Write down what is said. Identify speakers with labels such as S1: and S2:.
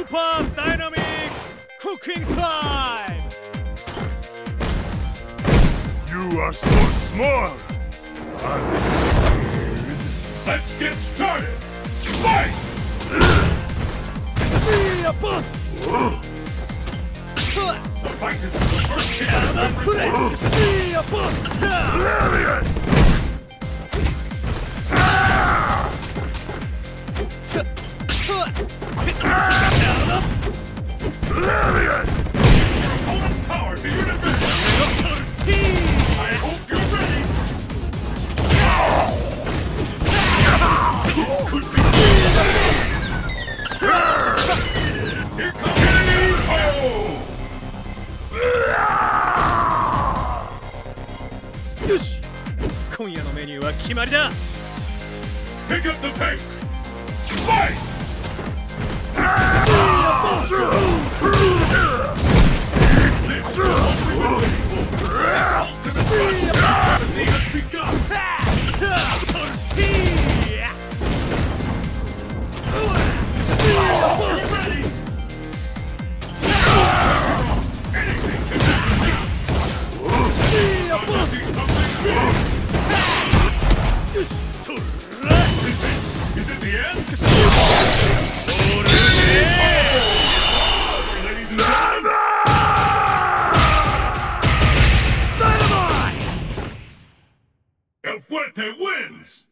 S1: Super Dynamic Cooking Time!
S2: You are so small. I'm scared.
S3: Let's get started! Fight!
S1: Be a bus!
S3: The fight is the first hit of every
S1: Be a bus!
S2: Lariat! Lariat!
S1: よし今夜のメニューは決まりだ
S3: Pick up the pace! Fight! This is what Is it the end? Ladies and gentlemen! El Fuerte wins!